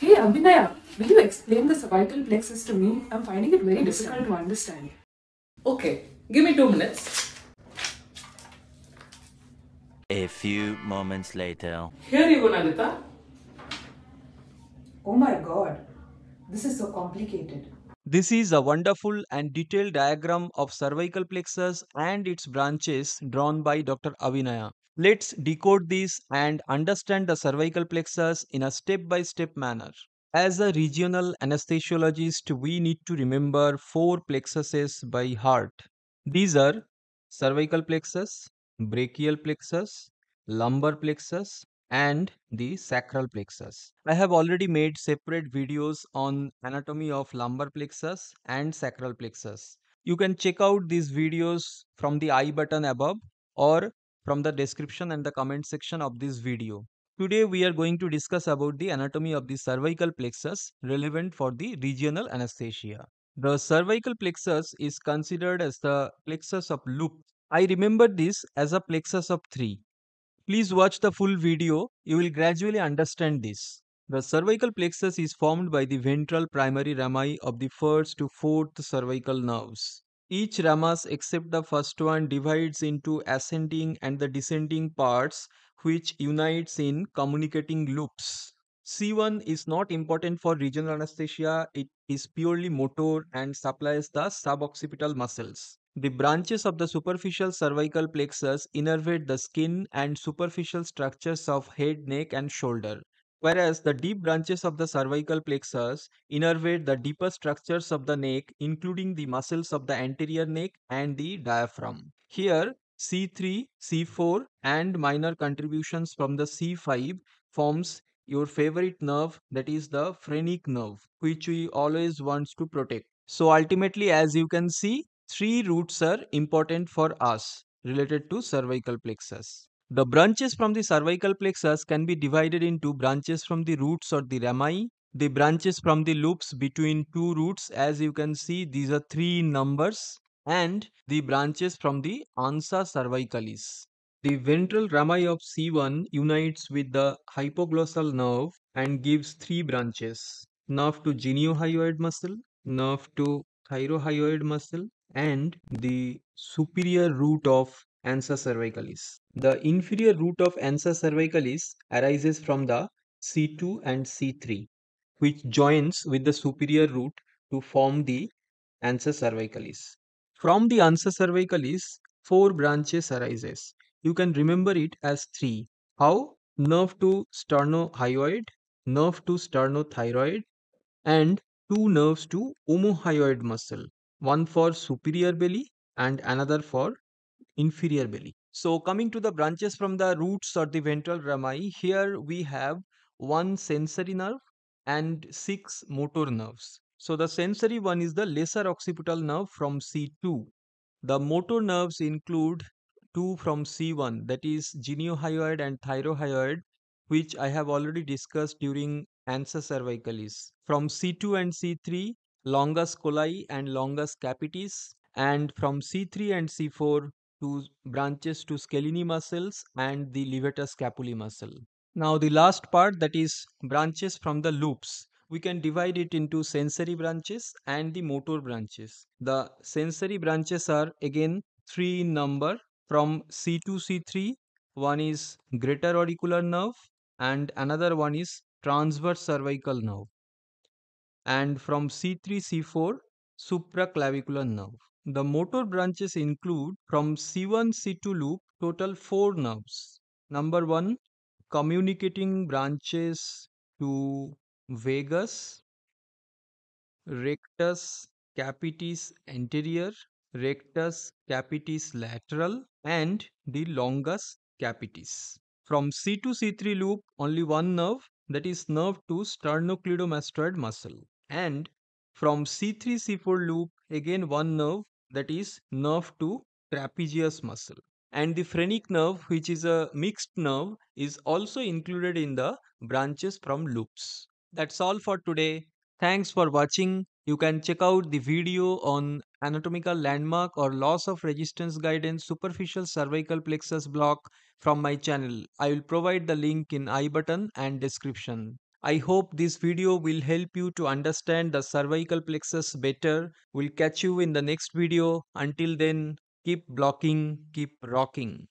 Hey Abhinaya, will you explain the cervical plexus to me? I'm finding it very difficult to understand. Okay, give me two minutes. A few moments later. Here you go, Nandita. Oh my god, this is so complicated. This is a wonderful and detailed diagram of cervical plexus and its branches drawn by Dr. Abhinaya. Let's decode this and understand the cervical plexus in a step-by-step manner. As a regional anesthesiologist, we need to remember four plexuses by heart. These are cervical plexus, brachial plexus, lumbar plexus, and the sacral plexus. I have already made separate videos on anatomy of lumbar plexus and sacral plexus. You can check out these videos from the i button above or from the description and the comment section of this video. Today we are going to discuss about the anatomy of the cervical plexus relevant for the regional anesthesia. The cervical plexus is considered as the plexus of loop. I remember this as a plexus of 3 Please watch the full video, you will gradually understand this. The cervical plexus is formed by the ventral primary rami of the first to fourth cervical nerves. Each ramus except the first one divides into ascending and the descending parts which unites in communicating loops. C1 is not important for regional anesthesia, it is purely motor and supplies the suboccipital muscles. The branches of the superficial cervical plexus innervate the skin and superficial structures of head, neck, and shoulder, whereas the deep branches of the cervical plexus innervate the deeper structures of the neck, including the muscles of the anterior neck and the diaphragm. Here, C3, C4, and minor contributions from the C5 forms your favorite nerve that is the phrenic nerve which we always want to protect so ultimately as you can see three roots are important for us related to cervical plexus. The branches from the cervical plexus can be divided into branches from the roots or the rami, the branches from the loops between two roots as you can see these are three numbers and the branches from the ansa cervicalis. The ventral rami of C1 unites with the hypoglossal nerve and gives three branches nerve to geniohyoid muscle, nerve to thyrohyoid muscle and the superior root of ansa cervicalis. The inferior root of ansa cervicalis arises from the C2 and C3 which joins with the superior root to form the ansa cervicalis. From the ansa cervicalis, four branches arises. You can remember it as three. How? Nerve to sternohyoid, nerve to sternothyroid, and two nerves to omohyoid muscle one for superior belly and another for inferior belly. So coming to the branches from the roots or the ventral rami, here we have one sensory nerve and six motor nerves. So the sensory one is the lesser occipital nerve from C2. The motor nerves include two from C1 that is geniohyoid and thyrohyoid which I have already discussed during ansa cervicalis. From C2 and C3 longus colli and longus capitis and from C3 and C4 two branches to scalene muscles and the levator scapulae muscle. Now the last part that is branches from the loops. We can divide it into sensory branches and the motor branches. The sensory branches are again three in number from C2 C3 one is greater auricular nerve and another one is transverse cervical nerve and from C3 C4 supraclavicular nerve. The motor branches include from C1 C2 loop total 4 nerves. Number 1 communicating branches to vagus, rectus capitis anterior, rectus capitis lateral and the longus capitis. From C2 C3 loop only one nerve that is nerve to sternocleidomastoid muscle and from C3 C4 loop again one nerve that is nerve to trapezius muscle and the phrenic nerve which is a mixed nerve is also included in the branches from loops. That's all for today. Thanks for watching. You can check out the video on anatomical landmark or loss of resistance guidance superficial cervical plexus block from my channel. I will provide the link in I button and description. I hope this video will help you to understand the cervical plexus better. We'll catch you in the next video. Until then, keep blocking, keep rocking.